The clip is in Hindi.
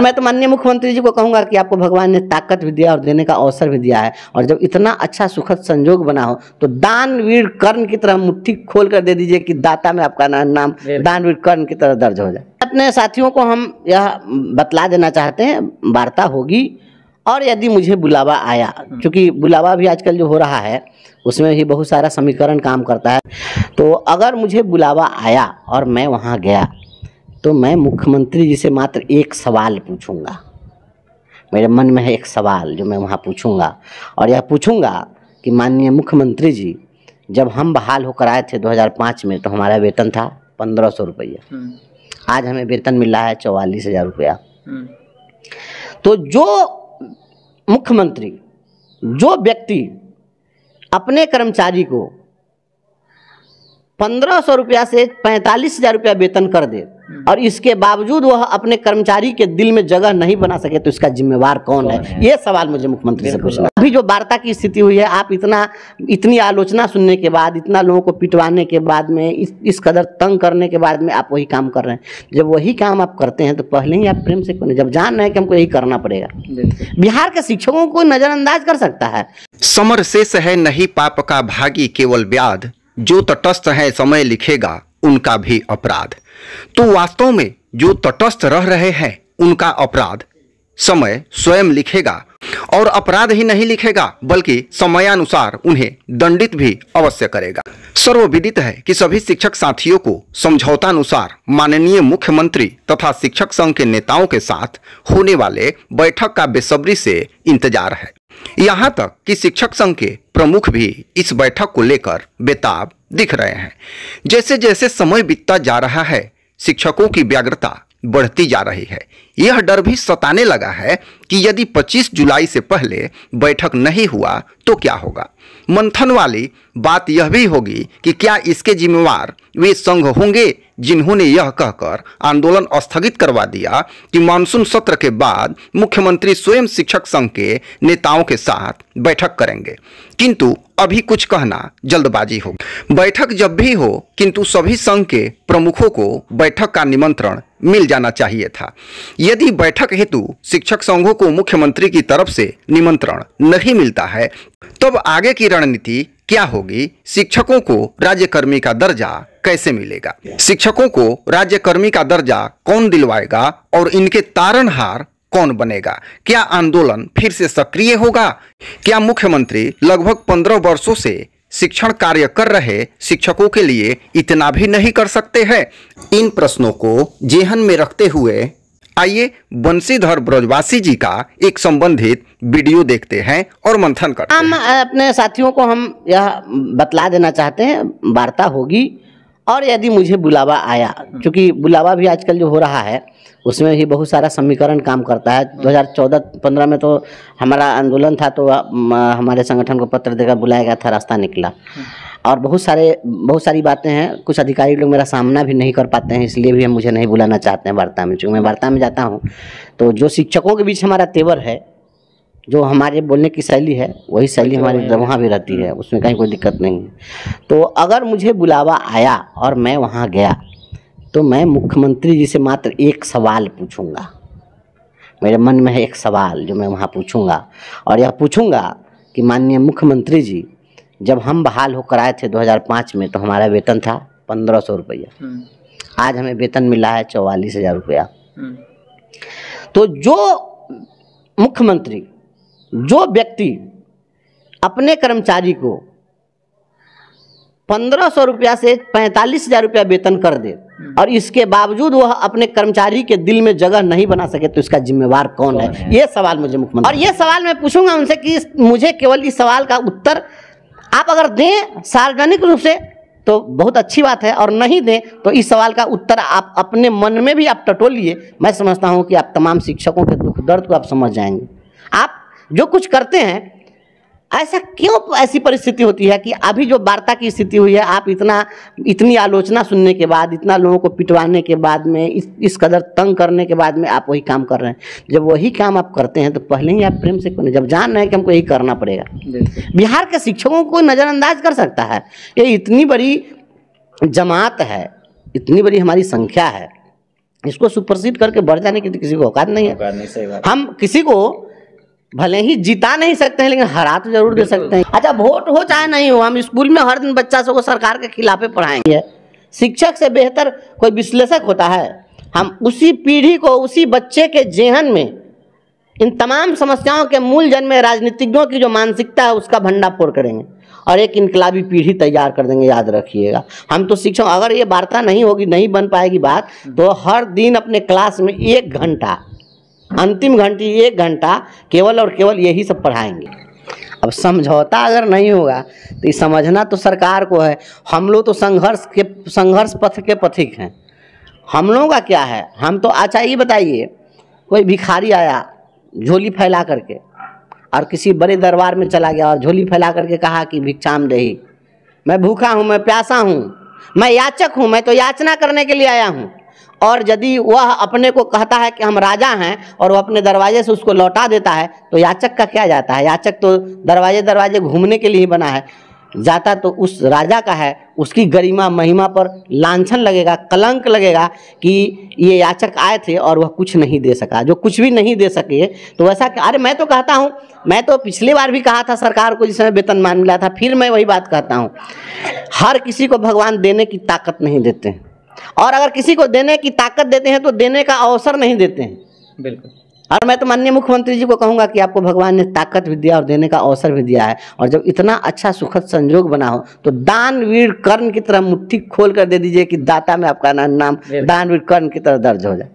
मैं तो माननीय मुख्यमंत्री जी को कहूँगा कि आपको भगवान ने ताकत भी दिया और देने का अवसर भी दिया है। और जब इतना अच्छा सुखद संजोग बना हो तो दानवीर कर्ण की तरह मुट्ठी खोल कर दे दीजिए कि दाता में आपका नाम दानवीर कर्ण की तरह दर्ज हो जाए। अपने साथियों को हम यह बतला देना चाहते हैं वार्ता होगी। और यदि मुझे बुलावा आया क्योंकि बुलावा भी आजकल जो हो रहा है उसमें भी बहुत सारा समीकरण काम करता है। तो अगर मुझे बुलावा आया और मैं वहाँ गया तो मैं मुख्यमंत्री जी से मात्र एक सवाल पूछूँगा। मेरे मन में है एक सवाल जो मैं वहाँ पूछूँगा। और यह पूछूँगा कि माननीय मुख्यमंत्री जी जब हम बहाल होकर आए थे 2005 में तो हमारा वेतन था पंद्रह सौ रुपया। आज हमें वेतन मिल रहा है चौवालीस हज़ार रुपया। तो जो मुख्यमंत्री जो व्यक्ति अपने कर्मचारी को पंद्रह सौ रुपया से पैंतालीस हज़ार रुपया वेतन कर दे। और इसके बावजूद वह अपने कर्मचारी के दिल में जगह नहीं बना सके तो इसका जिम्मेवार कौन है? ये सवाल मुझे मुख्यमंत्री से पूछना अभी जो वार्ता की स्थिति हुई है आप इतना इतनी आलोचना सुनने के बाद इतना लोगों को पिटवाने के बाद में इस इस कदर तंग करने के बाद में आप वही काम कर रहे हैं। जब वही काम आप करते हैं तो पहले ही आप प्रेम से करें। जब जान रहे हैं कि हमको यही करना पड़ेगा। बिहार के शिक्षकों को नजरअंदाज कर सकता है। समर शेष है नहीं पाप का भागी केवल व्याध जो तटस्थ है समय लिखेगा, उनका भी अपराध। तो वास्तव में जो तटस्थ रह रहे हैं, उनका अपराध। समय स्वयं लिखेगा, और अपराध ही नहीं लिखेगा, बल्कि समयानुसार उन्हें दंडित भी अवश्य करेगा। सर्वविदित है कि सभी शिक्षक साथियों को समझौतानुसार माननीय मुख्यमंत्री तथा शिक्षक संघ के नेताओं के साथ होने वाले बैठक का बेसब्री से इंतज़ार है। यहाँ तक कि शिक्षक संघ के प्रमुख भी इस बैठक को लेकर बेताब दिख रहे हैं। जैसे जैसे समय बीतता जा रहा है, शिक्षकों की व्याग्रता बढ़ती जा रही है। यह डर भी सताने लगा है कि यदि 25 जुलाई से पहले बैठक नहीं हुआ तो क्या होगा? मंथन वाली बात यह भी होगी कि क्या इसके जिम्मेवार वे संघ होंगे जिन्होंने यह कहकर आंदोलन स्थगित करवा दिया कि मानसून सत्र के बाद मुख्यमंत्री स्वयं शिक्षक संघ के नेताओं के साथ बैठक करेंगे। किंतु अभी कुछ कहना जल्दबाजी हो बैठक जब भी हो, किंतु सभी संघ के प्रमुखों को बैठक का निमंत्रण मिल जाना चाहिए था। यदि बैठक हेतु शिक्षक संघों को मुख्यमंत्री की तरफ़ से निमंत्रण नहीं मिलता है, तब आगे की रणनीति क्या होगी? शिक्षकों को राज्यकर्मी का दर्जा कैसे मिलेगा? शिक्षकों को राज्यकर्मी का दर्जा कौन दिलवाएगा और इनके तारणहार कौन बनेगा? क्या आंदोलन फिर से सक्रिय होगा? क्या मुख्यमंत्री लगभग पंद्रह वर्षों से शिक्षण कार्य कर रहे शिक्षकों के लिए इतना भी नहीं कर सकते हैं? इन प्रश्नों को जेहन में रखते हुए आइए बंशीधर ब्रजवासी जी का एक संबंधित वीडियो देखते हैं और मंथन करते हम अपने साथियों को हम यह बतला देना चाहते हैं वार्ता होगी। और यदि मुझे बुलावा आया, क्योंकि बुलावा भी आजकल जो हो रहा है, उसमें भी बहुत सारा समीकरण काम करता है। 2014-15 में तो हमारा आंदोलन था तो हमारे संगठन को पत्र देकर बुलाया गया था, रास्ता निकला। और बहुत सारे, बहुत सारी बातें हैं, कुछ अधिकारी लोग मेरा सामना भी नहीं कर पाते हैं, इसलिए भी हम मुझे नहीं बुलाना चाहते हैं वार्ता में। चूँकि मैं वार्ता में जाता हूँ तो जो शिक्षकों के बीच हमारा तेवर है जो हमारे बोलने की शैली है वही शैली हमारी वहाँ भी रहती है उसमें कहीं कोई दिक्कत नहीं है। तो अगर मुझे बुलावा आया और मैं वहाँ गया तो मैं मुख्यमंत्री जी से मात्र एक सवाल पूछूँगा। मेरे मन में है एक सवाल जो मैं वहाँ पूछूँगा। और यह पूछूँगा कि माननीय मुख्यमंत्री जी जब हम बहाल होकर आए थे 2005 में तो हमारा वेतन था पंद्रह सौ रुपया। आज हमें वेतन मिला है चौवालीस हज़ार रुपया। तो जो मुख्यमंत्री जो व्यक्ति अपने कर्मचारी को पंद्रह सौ रुपया से पैंतालीस हज़ार रुपया वेतन कर दे और इसके बावजूद वह अपने कर्मचारी के दिल में जगह नहीं बना सके तो इसका जिम्मेवार कौन है? ये सवाल मुझे मुख्यमंत्री और ये सवाल मैं पूछूँगा उनसे कि मुझे केवल इस सवाल का उत्तर आप अगर दें सार्वजनिक रूप से तो बहुत अच्छी बात है और नहीं दें तो इस सवाल का उत्तर आप अपने मन में भी आप टटोलिए। मैं समझता हूँ कि आप तमाम शिक्षकों के दुख दर्द को आप समझ जाएँगे। आप जो कुछ करते हैं ऐसा क्यों ऐसी परिस्थिति होती है कि अभी जो वार्ता की स्थिति हुई है आप इतना इतनी आलोचना सुनने के बाद इतना लोगों को पिटवाने के बाद में इस इस कदर तंग करने के बाद में आप वही काम कर रहे हैं। जब वही काम आप करते हैं तो पहले ही आप प्रेम से करें। जब जान रहे हैं कि हमको यही करना पड़ेगा। बिहार के शिक्षकों को नज़रअंदाज कर सकता है। ये इतनी बड़ी जमात है इतनी बड़ी हमारी संख्या है इसको सुपरसीड करके बढ़ जाने की तो किसी को औकात नहीं है। हम किसी को भले ही जिता नहीं सकते हैं, लेकिन हरा तो ज़रूर दे सकते हैं। अच्छा वोट हो चाहे नहीं हो, हम स्कूल में हर दिन बच्चा सबको सरकार के खिलाफे पढ़ाएँगे। शिक्षक से बेहतर कोई विश्लेषक होता है। हम उसी पीढ़ी को, उसी बच्चे के जेहन में, इन तमाम समस्याओं के मूल जन्म में राजनीतिज्ञों की जो मानसिकता है, उसका भंडाफोड़ करेंगे। और एक इनकलाबी पीढ़ी तैयार कर देंगे, याद रखिएगा। हम तो शिक्षक, अगर ये वार्ता नहीं होगी, नहीं बन पाएगी बात तो हर दिन अपने क्लास में एक घंटा अंतिम घंटी एक घंटा केवल और केवल यही सब पढ़ाएँगे। अब समझौता अगर नहीं होगा तो ये समझना तो सरकार को है। हम लोग तो संघर्ष के, संघर्ष पथ के पथिक हैं। हम लोगों का क्या है? हम तो अच्छा ये बताइए, कोई भिखारी आया, झोली फैला करके, और किसी बड़े दरबार में चला गया और झोली फैला करके कहा कि भिक्षाम दही। मैं भूखा हूँ, मैं प्यासा हूँ, मैं याचक हूँ, मैं तो याचना करने के लिए आया हूँ। और यदि वह अपने को कहता है कि हम राजा हैं और वह अपने दरवाजे से उसको लौटा देता है तो याचक का क्या जाता है? याचक तो दरवाजे दरवाजे घूमने के लिए ही बना है। जाता तो उस राजा का है, उसकी गरिमा, महिमा पर लांछन लगेगा, कलंक लगेगा कि ये याचक आए थे और वह कुछ नहीं दे सका। जो कुछ भी नहीं दे सके तो वैसा अरे मैं तो कहता हूँ, मैं तो पिछली बार भी कहा था, सरकार को जिस समय वेतनमान मिला था, फिर मैं वही बात कहता हूँ। हर किसी को भगवान देने की ताकत नहीं देते। हैं और अगर किसी को देने की ताकत देते हैं तो देने का अवसर नहीं देते हैं। बिल्कुल। और मैं तो माननीय मुख्यमंत्री जी को कहूँगा कि आपको भगवान ने ताकत भी दिया और देने का अवसर भी दिया है। और जब इतना अच्छा सुखद संजोग बना हो तो दानवीर कर्ण की तरह मुट्ठी खोल कर दे दीजिए कि दाता में आपका नाम। दानवीर कर्ण की तरह दर्ज हो जाए।